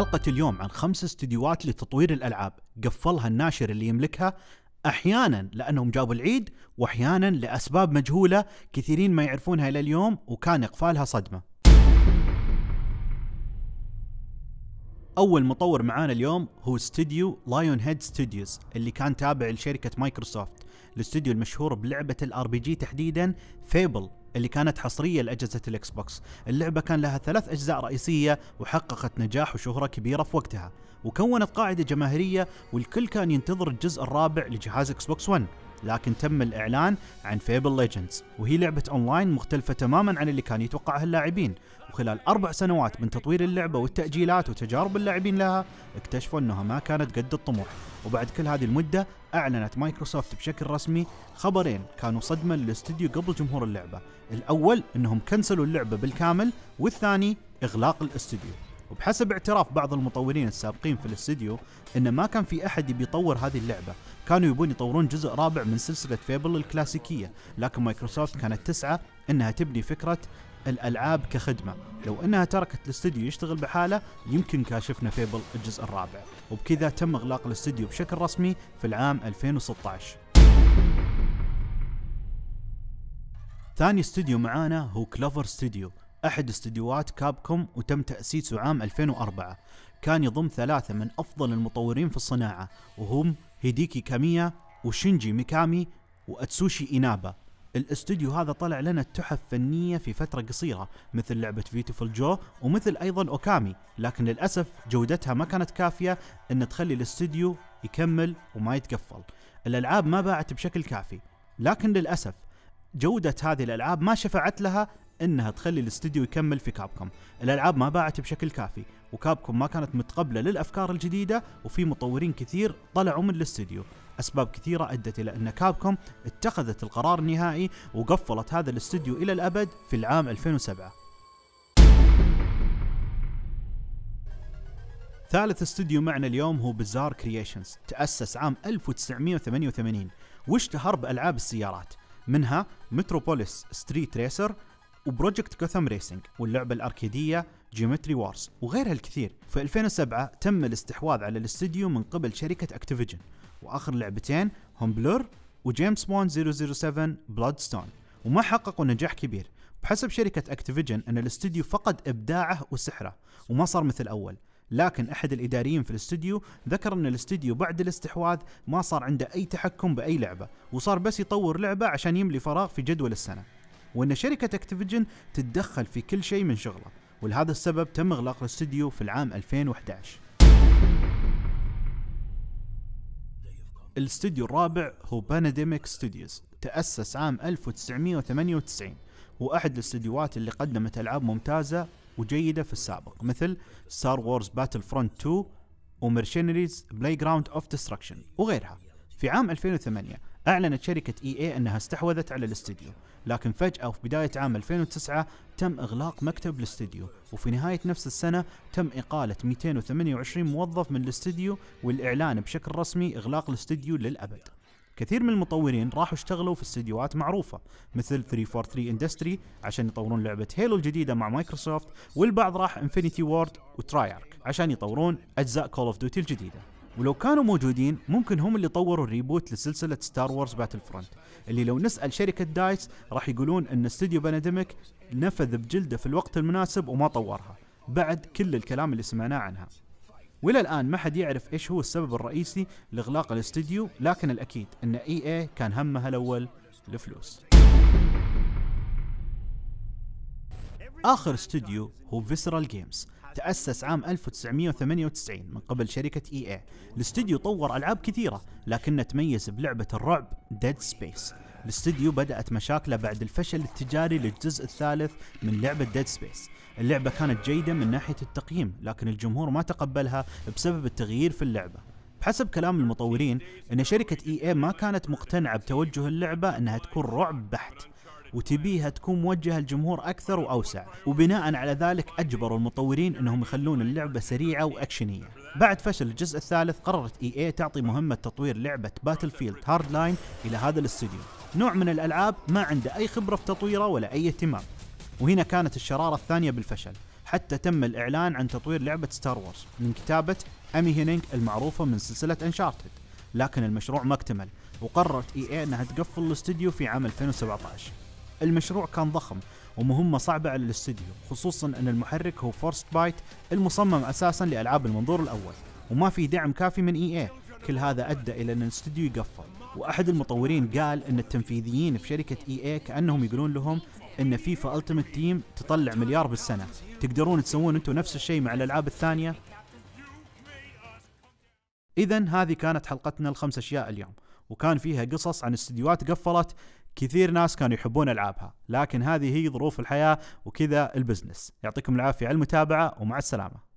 حلقة اليوم عن خمس استديوهات لتطوير الألعاب. قفلها الناشر اللي يملكها. أحيانا لأنهم جابوا العيد وأحيانا لأسباب مجهولة كثيرين ما يعرفونها إلى اليوم وكان إقفالها صدمة. أول مطور معانا اليوم هو استوديو Lionhead Studios اللي كان تابع لشركة مايكروسوفت. الاستوديو المشهور بلعبة ال RPG تحديدا Fable اللي كانت حصرية لأجهزة الإكس بوكس. اللعبة كان لها ثلاث أجزاء رئيسية وحققت نجاح وشهرة كبيرة في وقتها وكونت قاعدة جماهيرية والكل كان ينتظر الجزء الرابع لجهاز إكس بوكس 1 لكن تم الإعلان عن Fable Legends وهي لعبة أونلاين مختلفة تماما عن اللي كان يتوقعها اللاعبين. وخلال أربع سنوات من تطوير اللعبة والتأجيلات وتجارب اللاعبين لها اكتشفوا أنها ما كانت قد الطموح. وبعد كل هذه المدة أعلنت مايكروسوفت بشكل رسمي خبرين كانوا صدمة للاستديو قبل جمهور اللعبة. الأول أنهم كنسلوا اللعبة بالكامل والثاني إغلاق الاستديو وبحسب اعتراف بعض المطورين السابقين في الاستديو إن ما كان في أحد يبي يطور هذه اللعبة. كانوا يبون يطورون جزء رابع من سلسلة Fable الكلاسيكية لكن مايكروسوفت كانت تسعى إنها تبني فكرة الألعاب كخدمة. لو إنها تركت الاستديو يشتغل بحالة يمكن كان شفنا Fable الجزء الرابع. وبكذا تم إغلاق الاستديو بشكل رسمي في العام 2016 ثاني استوديو معانا هو Clover Studio أحد استديوهات كابكوم وتم تأسيسه عام 2004 كان يضم ثلاثة من أفضل المطورين في الصناعة وهم هيديكي كاميا وشينجي ميكامي وأتسوشي إينابا. الاستوديو هذا طلع لنا تحف فنية في فترة قصيرة مثل لعبة Viewtiful Joe ومثل أيضا Okami. لكن للأسف جودتها ما كانت كافية أن تخلي الاستوديو يكمل وما يتقفل. الألعاب ما باعت بشكل كافي. لكن للأسف جودة هذه الألعاب ما شفعت لها إنها تخلي الاستديو يكمل في كابكوم. الألعاب ما باعت بشكل كافي وكابكوم ما كانت متقبلة للأفكار الجديدة وفي مطورين كثير طلعوا من الاستديو أسباب كثيرة أدت إلى أن كابكوم اتخذت القرار النهائي وقفلت هذا الاستديو إلى الأبد في العام 2007 ثالث استوديو معنا اليوم هو Bizarre Creations تأسس عام 1988 واشتهر بألعاب السيارات. منها Metropolis Street Racer و Project Gotham Racing واللعبة الأركيدية Geometry Wars وغيرها الكثير. في 2007 تم الاستحواذ على الاستديو من قبل شركة اكتيفيجن وآخر لعبتين هم Blur و James Bond 007 Blood Stone وما حققوا نجاح كبير. بحسب شركة اكتيفيجن أن الاستديو فقد إبداعه وسحره. وما صار مثل أول لكن أحد الإداريين في الاستوديو ذكر أن الاستوديو بعد الاستحواذ ما صار عنده أي تحكم بأي لعبة. وصار بس يطور لعبة عشان يملي فراغ في جدول السنة. وإن شركة اكتيفيجن تتدخل في كل شيء من شغله ولهذا السبب تم إغلاق الاستوديو في العام 2011 الاستوديو الرابع هو Pandemic Studios تأسس عام 1998 هو أحد الاستديوهات اللي قدمت ألعاب ممتازة وجيدة في السابق مثل Star Wars Battlefront 2 و Mercenaries Playground of Destruction وغيرها. في عام 2008 أعلنت شركة EA أنها استحوذت على الاستديو لكن فجأة وفي بداية عام 2009 تم إغلاق مكتب الاستديو وفي نهاية نفس السنة تم إقالة 228 موظف من الاستديو والإعلان بشكل رسمي إغلاق الاستديو للأبد. كثير من المطورين راحوا اشتغلوا في استديوهات معروفة مثل 343 Industries عشان يطورون لعبة Halo الجديدة مع مايكروسوفت والبعض راح Infinity Ward و Treyarch عشان يطورون أجزاء Call of Duty الجديدة. ولو كانوا موجودين ممكن هم اللي طوروا ال reboot لسلسلة Star Wars Battlefront اللي لو نسأل شركة DICE راح يقولون إن استوديو Pandemic نفذ بجلدة في الوقت المناسب وما طورها. بعد كل الكلام اللي سمعناه عنها. وإلى الآن ما حد يعرف إيش هو السبب الرئيسي لإغلاق الاستديو لكن الأكيد إن EA كان همها الأول الفلوس. آخر استوديو هو Visceral Games تأسس عام 1998 من قبل شركة EA الاستديو طور ألعاب كثيرة لكنه تميز بلعبة الرعب Dead Space الاستديو بدأت مشاكله بعد الفشل التجاري للجزء الثالث من لعبة Dead Space اللعبة كانت جيدة من ناحية التقييم لكن الجمهور ما تقبلها بسبب التغيير في اللعبة. بحسب كلام المطورين إن شركة EA ما كانت مقتنعة بتوجه اللعبة إنها تكون رعب بحت. وتبيها تكون موجهة لجمهور أكثر وأوسع. وبناء على ذلك أجبروا المطورين أنهم يخلون اللعبة سريعة وأكشنية. بعد فشل الجزء الثالث قررت EA تعطي مهمة تطوير لعبة Battlefield Hardline إلى هذا الاستوديو. نوع من الألعاب ما عنده أي خبرة في تطويره ولا أي اهتمام. وهنا كانت الشرارة الثانية بالفشل. حتى تم الإعلان عن تطوير لعبة Star Wars من كتابة Amy Hennig المعروفة من سلسلة Uncharted لكن المشروع ما اكتمل وقررت EA إنها تقفل الاستوديو في عام 2017 المشروع كان ضخم ومهمة صعبة على الاستوديو خصوصا أن المحرك هو Frostbite المصمم أساسا لألعاب المنظور الأول وما في دعم كافي من EA كل هذا أدى إلى أن الاستوديو يقفل وأحد المطورين قال أن التنفيذيين في شركة EA كأنهم يقولون لهم أن FIFA Ultimate Team تطلع مليار بالسنة. تقدرون تسوون أنتم نفس الشيء مع الألعاب الثانية؟ اذا هذه كانت حلقتنا الخمس أشياء اليوم وكان فيها قصص عن استديوهات قفلت كثير ناس كانوا يحبون ألعابها لكن هذه هي ظروف الحياة وكذا ال business. يعطيكم العافية على المتابعة ومع السلامة.